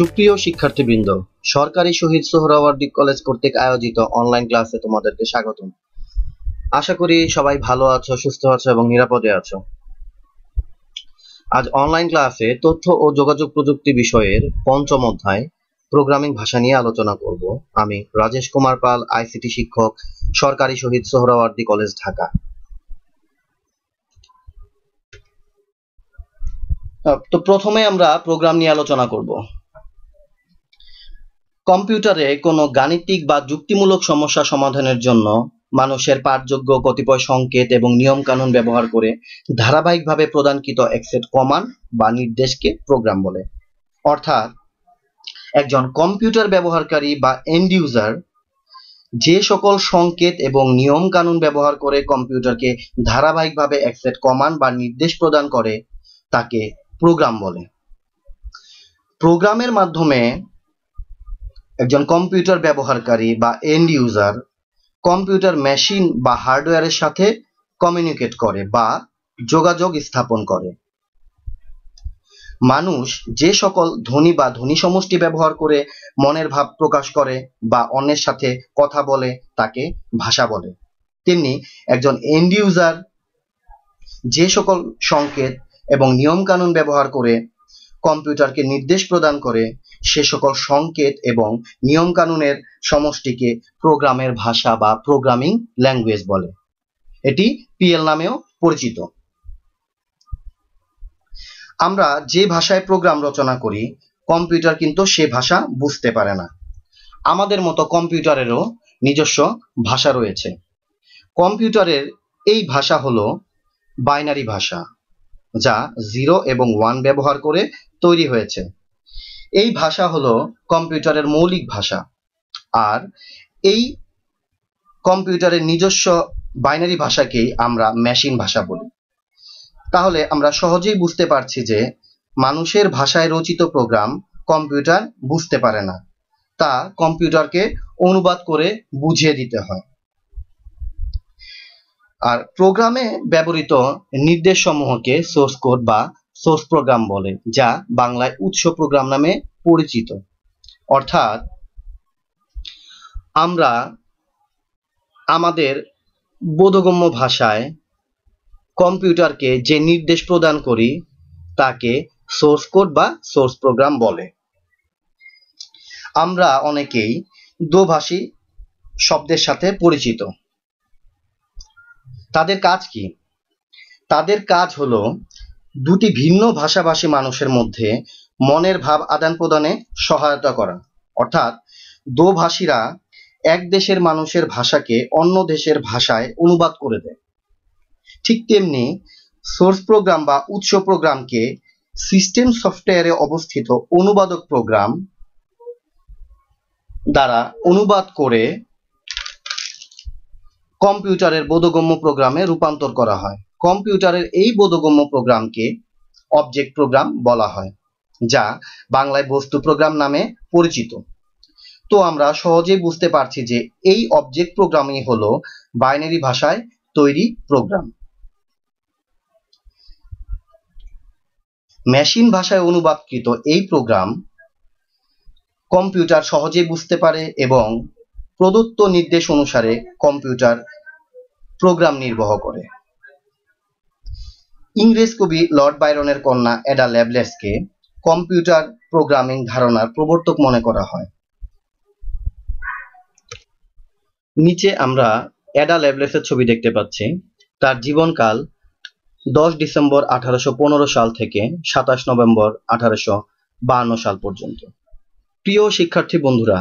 সুপ্রিয় শিক্ষার্থীবৃন্দ, সরকারি শহীদ সোহরাওয়ার্দী কলেজ কর্তৃক আয়োজিত অনলাইন ক্লাসে তোমাদেরকে স্বাগতম। আশা করি সবাই ভালো আছো, সুস্থ আছো এবং নিরাপদে আছো। আজ অনলাইন ক্লাসে তথ্য ও যোগাযোগ প্রযুক্তি বিষয়ের পঞ্চম অধ্যায় প্রোগ্রামিং ভাষা নিয়ে আলোচনা করব আমি, রাজেশ কুমার পাল আইসিটি শিক্ষক, সরকারি শহীদ সোহরাওয়ার্দী কলেজ, ঢাকা। তো প্রথমে আমরা প্রোগ্রাম নিয়ে আলোচনা করব। কম্পিউটারে কোনো গাণিতিক বা যুক্তিমূলক সমস্যা সমাধানের জন্য মানুষের পাঠযোগ্য কতিপয় সংকেত এবং নিয়ম কানুন ব্যবহার করে ধারাবাহিকভাবে প্রদানকৃত একসেট কমান্ড বা নির্দেশকে প্রোগ্রাম বলে। অর্থাৎ, একজন কম্পিউটার ব্যবহারকারী বা এন্ড ইউজার যে সকল সংকেত এবং নিয়ম কানুন ব্যবহার করে কম্পিউটারকে ধারাবাহিকভাবে একসেট কমান্ড বা নির্দেশ প্রদান করে, তাকে প্রোগ্রাম বলে। প্রোগ্রামের মাধ্যমে একজন কম্পিউটার ব্যবহারকারী বা এন্ড ইউজার কম্পিউটার মেশিন বা হার্ডওয়্যারের সাথে কমিউনিকেট করে বা যোগাযোগ স্থাপন করে। মানুষ যে সকল ধ্বনি বা ধ্বনি সমষ্টি ব্যবহার করে মনের ভাব প্রকাশ করে বা অন্যের সাথে কথা বলে তাকে ভাষা বলে। তেমনি একজন এন্ড ইউজার যে সকল সংকেত এবং নিয়ম কানুন ব্যবহার করে কম্পিউটারকে নির্দেশ প্রদান করে সে সকল সংকেত এবং নিয়ম কানুনের সমষ্টিকে প্রোগ্রামের ভাষা বা প্রোগ্রামিং ল্যাঙ্গুয়েজ বলে। এটি পিএল নামেও পরিচিত। আমরা যে ভাষায় প্রোগ্রাম রচনা করি, কম্পিউটার কিন্তু সে ভাষা বুঝতে পারে না। আমাদের মতো কম্পিউটারেরও নিজস্ব ভাষা রয়েছে। কম্পিউটারের এই ভাষা হলো বাইনারি ভাষা, যা জিরো এবং ওয়ান ব্যবহার করে তৈরি হয়েছে। এই ভাষা হলো কম্পিউটারের মৌলিক ভাষা। আর এই কম্পিউটারের নিজস্ব বাইনারি ভাষাকেই আমরা মেশিন ভাষা বলি। তাহলে আমরা সহজেই বুঝতে পারছি যে মানুষের ভাষায় রচিত প্রোগ্রাম কম্পিউটার বুঝতে পারে না। তা কম্পিউটারকে অনুবাদ করে বুঝিয়ে দিতে হয়। আর প্রোগ্রামে ব্যবহৃত নির্দেশ সমূহকে সোর্স কোড বা সোর্স প্রোগ্রাম বলে, যা বাংলায় উৎস প্রোগ্রাম নামে পরিচিত। অর্থাৎ, আমরা আমাদের বোধগম্য ভাষায় কম্পিউটারকে যে নির্দেশ প্রদান করি, তাকে সোর্স কোড বা সোর্স প্রোগ্রাম বলে। আমরা অনেকেই দোভাষী শব্দের সাথে পরিচিত। তাদের কাজ কি? তাদের কাজ হলো দুটি ভিন্ন ভাষাভাষী মানুষের মধ্যে মনের ভাব আদান প্রদানে সহায়তা করা অর্থাৎ দোভাষীরা এক দেশের মানুষের ভাষাকে অন্য দেশের ভাষায় অনুবাদ করে দেয়। ঠিক তেমনি সোর্স প্রোগ্রাম বা উৎস প্রোগ্রামকে সিস্টেম সফটওয়্যারে অবস্থিত অনুবাদক প্রোগ্রাম দ্বারা অনুবাদ করে কম্পিউটারের বোধগম্য প্রোগ্রামে রূপান্তর করা হয়। কম্পিউটারের এই বোধগম্য প্রোগ্রামকে অবজেক্ট প্রোগ্রাম বলা হয়, যা বাংলায় বস্তু প্রোগ্রাম নামে পরিচিত। তো আমরা সহজেই বুঝতে পারছি যে এই অবজেক্ট প্রোগ্রামই হলো বাইনারি ভাষায় তৈরি প্রোগ্রাম মেশিন ভাষায় অনুবাদকৃত এই প্রোগ্রাম কম্পিউটার সহজেই বুঝতে পারে এবং প্রদত্ত নির্দেশ অনুসারে কম্পিউটার প্রোগ্রাম নির্বাহ করে। ইংরেজ কবি লর্ড বাইরনের কন্যা অ্যাডা ল্যাবলেসকে কম্পিউটার প্রোগ্রামিং ধারণার প্রবর্তক মনে করা হয়। নিচে আমরা অ্যাডা ল্যাবলেসের ছবি দেখতে পাচ্ছি। তার জীবনকাল দশ ডিসেম্বর আঠারোশো পনেরো সাল থেকে সাতাশ নভেম্বর আঠারোশো সাল পর্যন্ত। প্রিয় শিক্ষার্থী বন্ধুরা,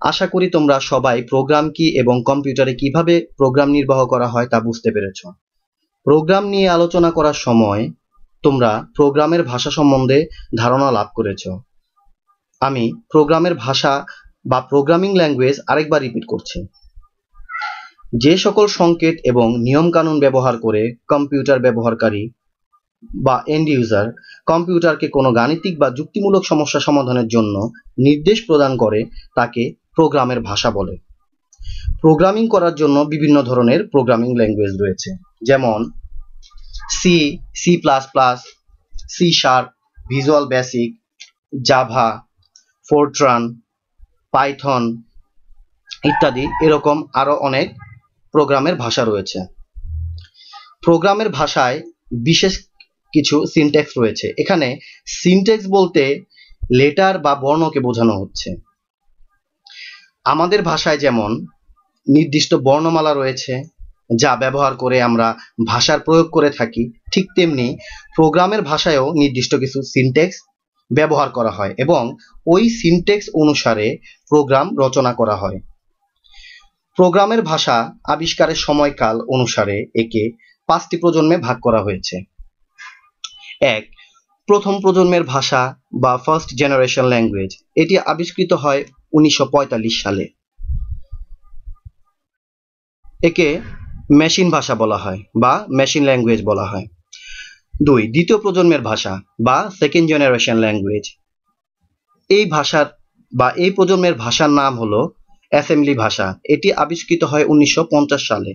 আশা করি তোমরা সবাই প্রোগ্রাম কি এবং কম্পিউটারে কীভাবে প্রোগ্রাম নির্বাহ করা হয় তা বুঝতে পেরেছ। প্রোগ্রাম নিয়ে আলোচনা করার সময় তোমরা প্রোগ্রামের ভাষা সম্বন্ধে ধারণা লাভ করেছ। আমি প্রোগ্রামের ভাষা বা প্রোগ্রামিং ল্যাঙ্গুয়েজ আরেকবার রিপিট করছি। যে সকল সংকেত এবং নিয়ম কানুন ব্যবহার করে কম্পিউটার ব্যবহারকারী বা এন্ড ইউজার কম্পিউটারকে কোনো গাণিতিক বা যুক্তিমূলক সমস্যা সমাধানের জন্য নির্দেশ প্রদান করে, তাকে প্রোগ্রামের ভাষা বলে। প্রোগ্রামিং করার জন্য বিভিন্ন ধরনের প্রোগ্রামিং ল্যাঙ্গুয়েজ রয়েছে। যেমন C C plus plus C sharp visual basic Java Fortran Python ইত্যাদি এরকম আরও অনেক প্রোগ্রামের ভাষা রয়েছে। প্রোগ্রামের ভাষায় বিশেষ কিছু সিনট্যাক্স রয়েছে। এখানে সিনট্যাক্স বলতে লেটার বা বর্ণকে বোঝানো হচ্ছে। আমাদের ভাষায় যেমন নির্দিষ্ট বর্ণমালা রয়েছে যা ব্যবহার করে আমরা ভাষার প্রয়োগ করে থাকি, ঠিক তেমনি প্রোগ্রামের ভাষায়ও নির্দিষ্ট কিছু সিনটেক্স ব্যবহার করা হয় এবং ওই সিনটেক্স অনুসারে প্রোগ্রাম রচনা করা হয়। প্রোগ্রামের ভাষা আবিষ্কারের সময়কাল অনুসারে একে পাঁচটি প্রজন্মে ভাগ করা হয়েছে। এক, প্রথম প্রজন্মের ভাষা বা ফার্স্ট জেনারেশন ল্যাঙ্গুয়েজ এটি আবিষ্কৃত হয় উনিশশো পঁয়তাল্লিশ সালে। একে মেশিন ভাষা বলা হয় বা মেশিন ল্যাঙ্গুয়েজ বলা হয়। দুই, দ্বিতীয় প্রজন্মের ভাষা বা সেকেন্ড জেনারেশন ল্যাঙ্গুয়েজ এই ভাষার বা এই প্রজন্মের ভাষার নাম হলো অ্যাসেম্বলি ভাষা। এটি আবিষ্কৃত হয় উনিশশো সালে।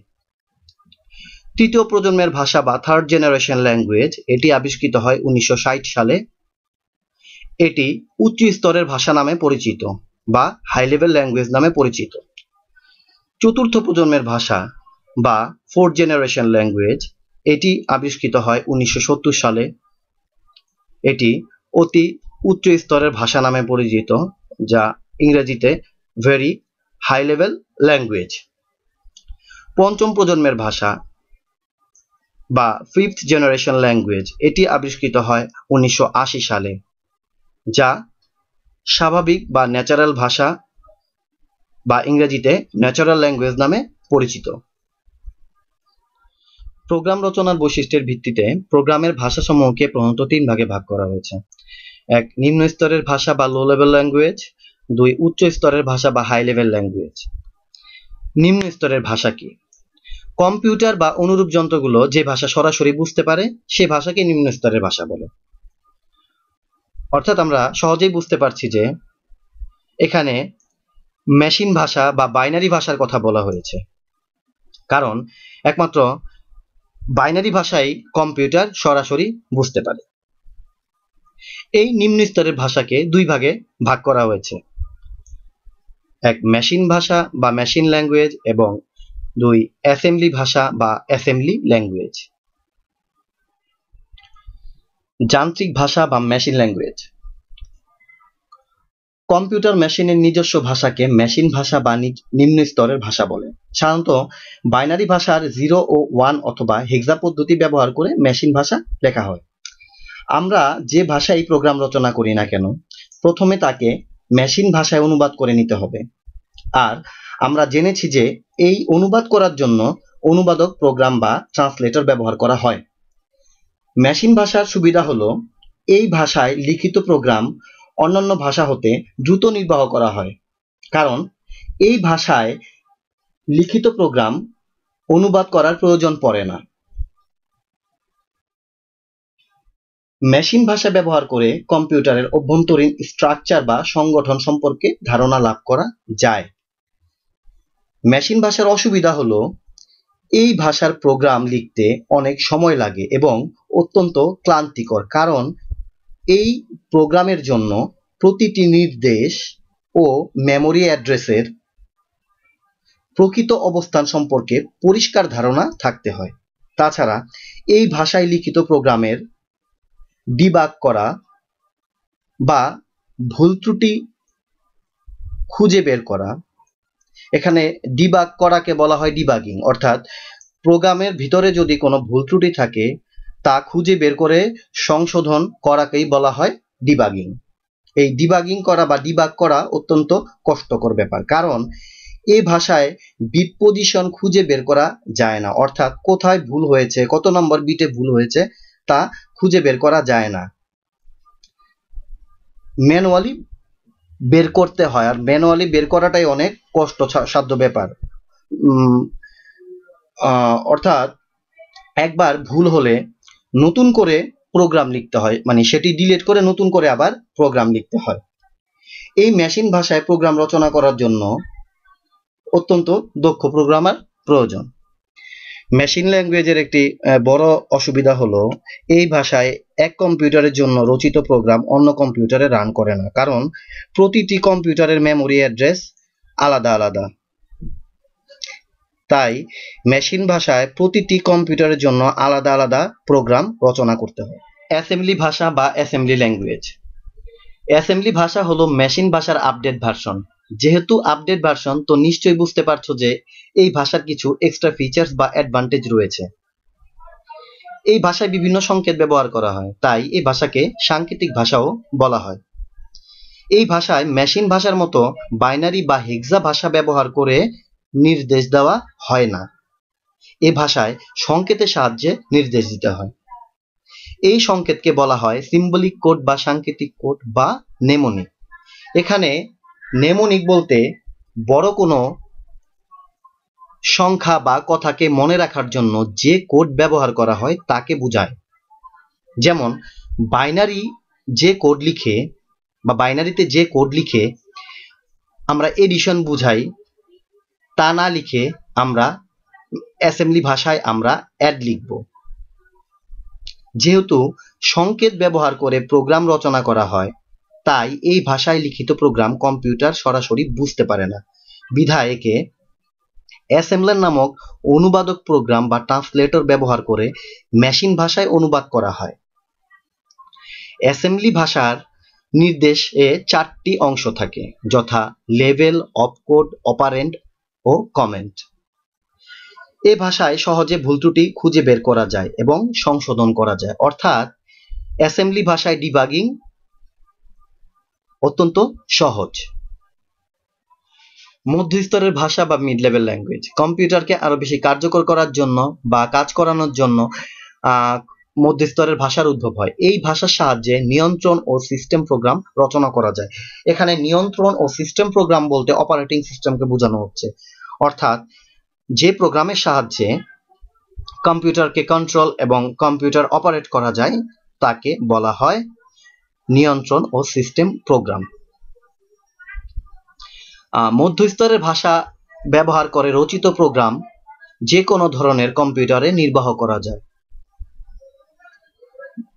তৃতীয় প্রজন্মের ভাষা বা থার্ড জেনারেশন ল্যাঙ্গুয়েজ এটি আবিষ্কৃত হয় উনিশশো ষাট সালে। এটি উচ্চ স্তরের ভাষা নামে পরিচিত বা হাই লেভেল ল্যাঙ্গুয়েজ নামে পরিচিত। চতুর্থ প্রজন্মের ভাষা বা ফোর্থ জেনারেশন ল্যাঙ্গুয়েজ এটি আবিষ্কৃত হয় উনিশশো সত্তর সালে। এটি অতি উচ্চ স্তরের ভাষা নামে পরিচিত, যা ইংরেজিতে ভেরি হাই লেভেল ল্যাঙ্গুয়েজ পঞ্চম প্রজন্মের ভাষা বা ফিফথ জেনারেশন ল্যাঙ্গুয়েজ এটি আবিষ্কৃত হয় উনিশশো আশি সালে, যা স্বাভাবিক বা ন্যাচারাল ভাষা বা ইংরেজিতে ন্যাচারাল ল্যাঙ্গুয়েজ নামে পরিচিত। প্রোগ্রাম রচনার বৈশিষ্ট্যের ভিত্তিতে প্রোগ্রামের ভাষাসমূহকে প্রধানত তিন ভাগে ভাগ করা হয়েছে। এক, নিম্ন স্তরের ভাষা বা লো লেভেল ল্যাঙ্গুয়েজ দুই, উচ্চ স্তরের ভাষা বা হাই লেভেল ল্যাঙ্গুয়েজ নিম্ন স্তরের ভাষা কি? কম্পিউটার বা অনুরূপ যন্ত্রগুলো যে ভাষা সরাসরি বুঝতে পারে, সে ভাষাকে নিম্ন স্তরের ভাষা বলে। অর্থাৎ আমরা সহজেই বুঝতে পারছি যে এখানে মেশিন ভাষা বা বাইনারি ভাষার কথা বলা হয়েছে। কারণ একমাত্র বাইনারি ভাষাই কম্পিউটার সরাসরি বুঝতে পারে। এই নিম্ন স্তরের ভাষাকে দুই ভাগে ভাগ করা হয়েছে। এক মেশিন ভাষা বা মেশিন ল্যাঙ্গুয়েজ এবং দুই অ্যাসেম্বলি ভাষা বা অ্যাসেম্বলি ল্যাঙ্গুয়েজ যান্ত্রিক ভাষা বা মেশিন ল্যাঙ্গুয়েজ কম্পিউটার মেশিনের নিজস্ব ভাষাকে মেশিন ভাষা বা নিম্ন স্তরের ভাষা বলে। সাধারণত বাইনারি ভাষার জিরো ও ওয়ান অথবা হেক্সা পদ্ধতি ব্যবহার করে মেশিন ভাষা লেখা হয়। আমরা যে ভাষায় প্রোগ্রাম রচনা করি না কেন, প্রথমে তাকে মেশিন ভাষায় অনুবাদ করে নিতে হবে। আর আমরা জেনেছি যে এই অনুবাদ করার জন্য অনুবাদক প্রোগ্রাম বা ট্রান্সলেটর ব্যবহার করা হয়। মেশিন ভাষার সুবিধা হলো এই ভাষায় লিখিত প্রোগ্রাম অন্যান্য ভাষা হতে দ্রুত নির্বাহ করা হয়। কারণ, এই ভাষায় লিখিত প্রোগ্রাম অনুবাদ করার প্রয়োজন পড়ে না। মেশিন ভাষা ব্যবহার করে কম্পিউটারের অভ্যন্তরীণ স্ট্রাকচার বা সংগঠন সম্পর্কে ধারণা লাভ করা যায়। মেশিন ভাষার অসুবিধা হলো, এই ভাষার প্রোগ্রাম লিখতে অনেক সময় লাগে এবং অত্যন্ত ক্লান্তিকর। কারণ এই প্রোগ্রামের জন্য প্রতিটি নির্দেশ ও মেমোরি অ্যাড্রেসের প্রকৃত অবস্থান সম্পর্কে পরিষ্কার ধারণা থাকতে হয়। তাছাড়া এই ভাষায় লিখিত প্রোগ্রামের ডিবাগ করা বা ভুল ত্রুটি খুঁজে বের করা। এখানে ডিবাগ করাকে বলা হয় ডিবাগিং, অর্থাৎ প্রোগ্রামের ভিতরে যদি কোনো ভুল ত্রুটি থাকে তা খুঁজে বের করে সংশোধন করাকেই বলা হয় ডিবাগিং। এই ডিবাগিং করা বা ডিবাগ করা অত্যন্ত কষ্টকর ব্যাপার। কারণ এই ভাষায় বিট পজিশন খুঁজে বের করা যায় না। অর্থাৎ কোথায় ভুল হয়েছে, কত নম্বর বিটে ভুল হয়েছে তা খুঁজে বের করা যায় না। ম্যানুয়ালি বের করতে হয়। আর ম্যানুয়ালি বের করাটাই অনেক কষ্ট সাধ্য ব্যাপার অর্থাৎ একবার ভুল হলে নতুন করে প্রোগ্রাম লিখতে হয় মানে সেটি ডিলিট করে নতুন করে আবার প্রোগ্রাম লিখতে হয়। এই মেশিন ভাষায় প্রোগ্রাম রচনা করার জন্য অত্যন্ত দক্ষ প্রোগ্রামার প্রয়োজন। মেশিন ল্যাঙ্গুয়েজের একটি বড় অসুবিধা হলো, এই ভাষায় এক কম্পিউটারের জন্য রচিত প্রোগ্রাম অন্য কম্পিউটারে রান করে না। কারণ প্রতিটি কম্পিউটারের মেমোরি অ্যাড্রেস আলাদা আলাদা। তাই মেশিন ভাষায় প্রতিটি কম্পিউটারের জন্য আলাদা আলাদা প্রোগ্রাম রচনা করতে হয়। অ্যাসেম্বলি ভাষা বা অ্যাসেম্বলি ল্যাঙ্গুয়েজ অ্যাসেম্বলি ভাষা হলো মেশিন ভাষার আপডেট ভার্সন যেহেতু আপডেট ভার্সন তো নিশ্চয়ই বুঝতে পারছ যে এই ভাষার কিছু এক্সট্রা ফিচার্স বা অ্যাডভান্টেজ রয়েছে। এই ভাষায় বিভিন্ন সংকেত ব্যবহার করা হয়, তাই এই ভাষাকে সাংকেতিক ভাষাও বলা হয়। এই ভাষায় মেশিন ভাষার মতো বাইনারি বা হেক্সা ভাষা ব্যবহার করে নির্দেশ দেওয়া হয় না। এ ভাষায় সংকেতের সাহায্যে নির্দেশ দিতে হয়। এই সংকেতকে বলা হয় সিম্বলিক কোড বা সাংকেতিক কোড বা নেমোনিক এখানে নেমোনিক বলতে বড় কোনো সংখ্যা বা কথাকে মনে রাখার জন্য যে কোড ব্যবহার করা হয় তাকে বোঝায়। যেমন বাইনারি যে কোড লিখে বা বাইনারিতে যে কোড লিখে আমরা এডিশন বুঝাই তা না লিখে আমরা অ্যাসেম্বলি ভাষায় আমরা অ্যাড লিখব। যেহেতু সংকেত ব্যবহার করে প্রোগ্রাম রচনা করা হয়, তাই এই ভাষায় লিখিত প্রোগ্রাম কম্পিউটার সরাসরি বুঝতে পারে না। বিধায় একে অ্যাসেম্বলার নামক অনুবাদক প্রোগ্রাম বা ট্রান্সলেটর ব্যবহার করে মেশিন ভাষায় অনুবাদ করা হয়। অ্যাসেম্বলি ভাষার নির্দেশে চারটি অংশ থাকে, যথা লেভেল অপকোড অপারেন্ট ও কমেন্ট এ ভাষায় সহজে ভুল ত্রুটি খুঁজে বের করা যায় এবং সংশোধন করা যায়। অর্থাৎ অ্যাসেম্বলি ভাষায় ডিবাগিং অত্যন্ত সহজ। মধ্যস্তরের ভাষা বা মিড লেভেল ল্যাঙ্গুয়েজ কম্পিউটারকে আরও বেশি কার্যকর করার জন্য বা কাজ করানোর জন্য মধ্যস্তরের ভাষার উদ্ভব হয়। এই ভাষার সাহায্যে নিয়ন্ত্রণ ও সিস্টেম প্রোগ্রাম রচনা করা যায়। এখানে নিয়ন্ত্রণ ও সিস্টেম প্রোগ্রাম বলতে অপারেটিং সিস্টেমকে বোঝানো হচ্ছে। অর্থাৎ যে প্রোগ্রামের সাহায্যে কম্পিউটারকে কন্ট্রোল এবং কম্পিউটার অপারেট করা যায়, তাকে বলা হয় নিয়ন্ত্রণ ও সিস্টেম প্রোগ্রাম মধ্যস্তরের ভাষা ব্যবহার করে রচিত প্রোগ্রাম যে কোনো ধরনের কম্পিউটারে নির্বাহ করা যায়।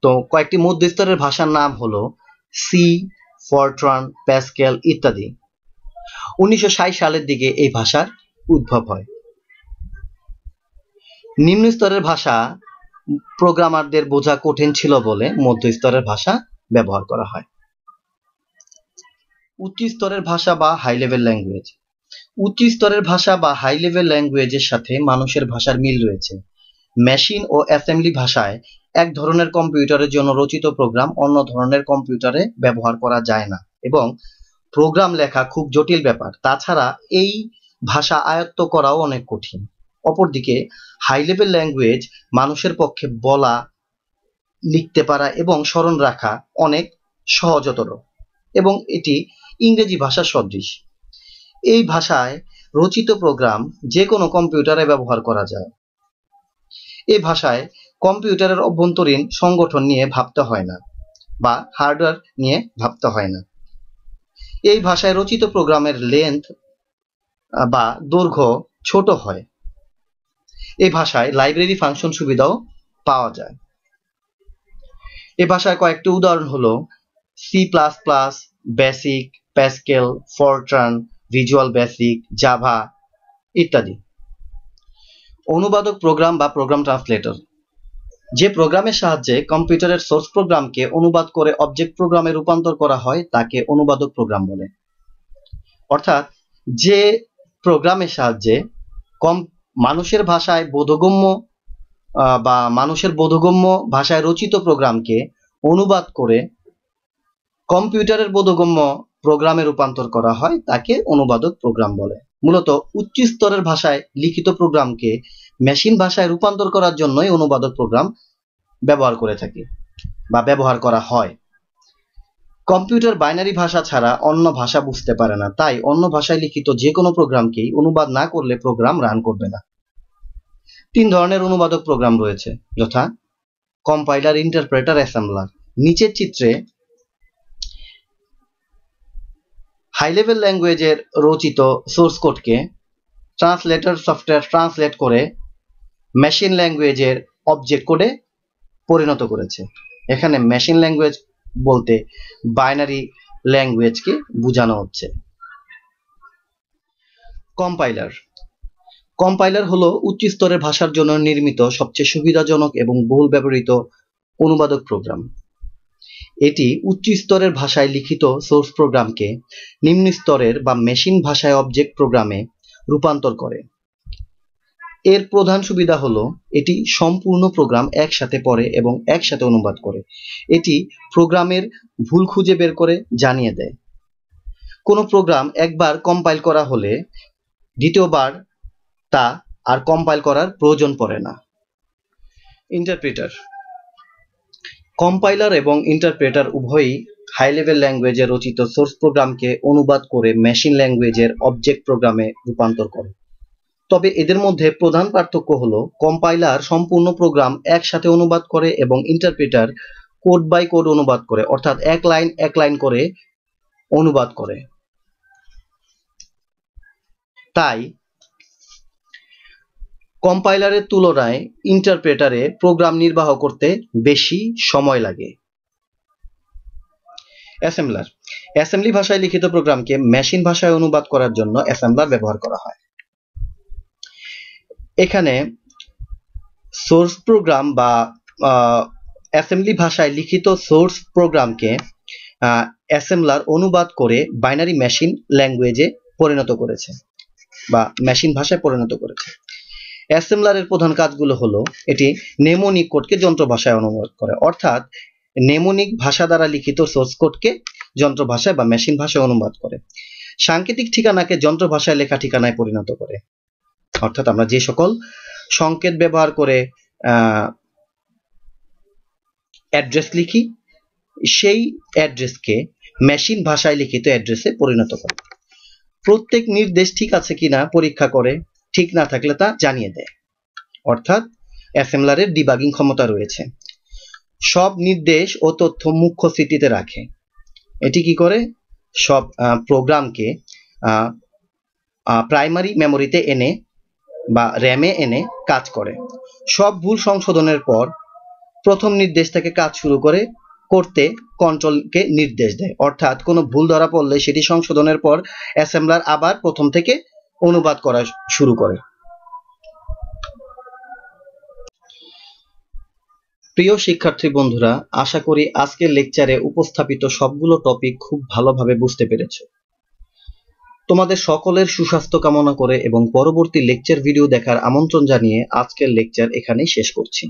তো কয়েকটি মধ্যস্তরের ভাষার নাম হলো সি ফরট্রান প্যাসকেল ইত্যাদি। উনিশশো ষাট সালের দিকে এই ভাষার উদ্ভব হয়। নিম্ন স্তরের ভাষা প্রোগ্রামারদের বোঝা কঠিন ছিল বলে মধ্য স্তরের ভাষা ব্যবহার করা হয়। উচ্চ স্তরের ভাষা বা হাই লেভেল ল্যাঙ্গুয়েজ উচ্চ স্তরের ভাষা বা হাই লেভেল ল্যাঙ্গুয়েজের সাথে মানুষের ভাষার মিল রয়েছে। মেশিন ও অ্যাসেম্বলি ভাষায় এক ধরনের কম্পিউটারের জন্য রচিত প্রোগ্রাম অন্য ধরনের কম্পিউটারে ব্যবহার করা যায় না এবং প্রোগ্রাম লেখা খুব জটিল ব্যাপার। তাছাড়া এই ভাষা আয়ত্ত করাও অনেক কঠিন। অপরদিকে হাই লেভেল ল্যাঙ্গুয়েজ মানুষের পক্ষে বলা, লিখতে পারা এবং স্মরণ রাখা অনেক সহজতর এবং এটি ইংরেজি ভাষার সদৃশ। এই ভাষায় রচিত প্রোগ্রাম যে কোনো কম্পিউটারে ব্যবহার করা যায়। এই ভাষায় কম্পিউটারের অভ্যন্তরীণ সংগঠন নিয়ে ভাবতে হয় না বা হার্ডওয়্যার নিয়ে ভাবতে হয় না। এই ভাষায় রচিত প্রোগ্রামের লেন্থ বা দৈর্ঘ্য ছোট হয়। এই ভাষায় লাইব্রেরি ফাংশন সুবিধাও পাওয়া যায়। এ ভাষায় কয়েকটি উদাহরণ হলো C plus plus basic Pascal Fortran visual basic Java ইত্যাদি। অনুবাদক প্রোগ্রাম বা প্রোগ্রাম ট্রান্সলেটর যে প্রোগ্রামের সাহায্যে কম্পিউটারের সোর্স প্রোগ্রামকে অনুবাদ করে অবজেক্ট প্রোগ্রামে রূপান্তর করা হয়, তাকে অনুবাদক প্রোগ্রাম বলে। অর্থাৎ যে প্রোগ্রামের সাহায্যে কম মানুষের ভাষায় বোধগম্য বা মানুষের বোধগম্য ভাষায় রচিত প্রোগ্রামকে অনুবাদ করে কম্পিউটারের বোধগম্য প্রোগ্রামে রূপান্তর করা হয়, তাকে অনুবাদক প্রোগ্রাম বলে। মূলত উচ্চ স্তরের ভাষায় লিখিত প্রোগ্রামকে মেশিন ভাষায় রূপান্তর করার জন্যই অনুবাদক প্রোগ্রাম ব্যবহার করে থাকি বা ব্যবহার করা হয়। কম্পিউটার বাইনারি ভাষা ছাড়া অন্য ভাষা বুঝতে পারে না। তাই অন্য ভাষায় লিখিত যে কোনো প্রোগ্রামকেই অনুবাদ না করলে প্রোগ্রাম রান করবে না। তিন ধরনের অনুবাদক প্রোগ্রাম রয়েছে। যথা কম্পাইলার, ইন্টারপ্রেটার, অ্যাসেম্বলার। নিচের চিত্রে হাই লেভেল ল্যাঙ্গুয়েজের রচিত সোর্স কোডকে ট্রান্সলেটর সফটওয়্যার ট্রান্সলেট করে মেশিন ল্যাঙ্গুয়েজের অবজেক্ট কোডে পরিণত করেছে। এখানে মেশিন ল্যাঙ্গুয়েজ বলতে বাইনারি ল্যাঙ্গুয়েজকে বোঝানো হচ্ছে। কম্পাইলার কম্পাইলার হলো উচ্চ স্তরের ভাষার জন্য নির্মিত সবচেয়ে সুবিধাজনক এবং বহুল ব্যবহৃত অনুবাদক প্রোগ্রাম এটি উচ্চ স্তরের ভাষায় লিখিত সোর্স প্রোগ্রামকে নিম্ন স্তরের বা মেশিন ভাষায় অবজেক্ট প্রোগ্রামে রূপান্তর করে। এর প্রধান সুবিধা হলো, এটি সম্পূর্ণ প্রোগ্রাম একসাথে পড়ে এবং একসাথে অনুবাদ করে। এটি প্রোগ্রামের ভুল খুঁজে বের করে জানিয়ে দেয়। কোনো প্রোগ্রাম একবার কম্পাইল করা হলে দ্বিতীয়বার তা আর কম্পাইল করার প্রয়োজন পড়ে না। ইন্টারপ্রেটার। কম্পাইলার এবং ইন্টারপ্রেটার উভয়ই হাই লেভেল ল্যাঙ্গুয়েজে রচিত সোর্স প্রোগ্রামকে অনুবাদ করে মেশিন ল্যাঙ্গুয়েজের অবজেক্ট প্রোগ্রামে রূপান্তর করে। তবে এদের মধ্যে প্রধান পার্থক্য হল কম্পাইলার সম্পূর্ণ প্রোগ্রাম একসাথে অনুবাদ করে এবং ইন্টারপ্রিটার কোড বাই কোড অনুবাদ করে, অর্থাৎ এক লাইন এক লাইন করে অনুবাদ করে। তাই কম্পাইলারের তুলনায় ইন্টারপ্রেটারে প্রোগ্রাম নির্বাহ করতে বেশি সময় লাগে। অ্যাসেম্বলার অ্যাসেম্বলি ভাষায় লিখিত প্রোগ্রামকে মেশিন ভাষায় অনুবাদ করার জন্য অ্যাসেম্বলার ব্যবহার করা হয়। এখানে সোর্স প্রোগ্রাম বা অ্যাসেম্বলি ভাষায় লিখিত সোর্স প্রোগ্রামকে অ্যাসেম্বলার অনুবাদ করে বাইনারি মেশিন ল্যাঙ্গুয়েজে পরিণত করেছে বা মেশিন ভাষায় পরিণত করেছে। অ্যাসেম্বলারের প্রধান কাজগুলো হলো এটি নেমোনিক কোডকে যন্ত্র ভাষায় অনুবাদ করে। অর্থাৎ নেমোনিক ভাষা দ্বারা লিখিত সোর্স কোডকে যন্ত্র ভাষায় বা মেশিন ভাষায় অনুবাদ করে। সাংকেতিক ঠিকানাকে যন্ত্র ভাষায় লেখা ঠিকানায় পরিণত করে। অর্থাৎ আমরা যে সকল সংকেত ব্যবহার করে অ্যাড্রেস লিখি, সেই অ্যাড্রেসকে মেশিন ভাষায় লিখিত অ্যাড্রেসে পরিণত করে। প্রত্যেক নির্দেশ ঠিক আছে কিনা পরীক্ষা করে, ঠিক না থাকলে তা জানিয়ে দেয়। অর্থাৎ অ্যাসেম্বলারের ডিবাগিং ক্ষমতা রয়েছে। সব নির্দেশ ও তথ্য মুখ্য স্মৃতিতে রাখে। এটি কি করে? সব প্রোগ্রামকে প্রাইমারি মেমোরিতে এনে বা র্যামে এনে কাজ করে। সব ভুল সংশোধনের পর প্রথম নির্দেশ থেকে কাজ শুরু করে, করতে কন্ট্রোলকে নির্দেশ দেয়। অর্থাৎ কোনো ভুল ধরা পড়লে সেটি সংশোধনের পর অ্যাসেম্বলার আবার প্রথম থেকে অনুবাদ করা শুরু করে। প্রিয় শিক্ষার্থী বন্ধুরা, আশা করি আজকের লেকচারে উপস্থাপিত সবগুলো টপিক খুব ভালোভাবে বুঝতে পেরেছ। তোমাদের সকলের সুস্বাস্থ্য কামনা করে এবং পরবর্তী লেকচার ভিডিও দেখার আমন্ত্রণ জানিয়ে আজকের লেকচার এখানেই শেষ করছি।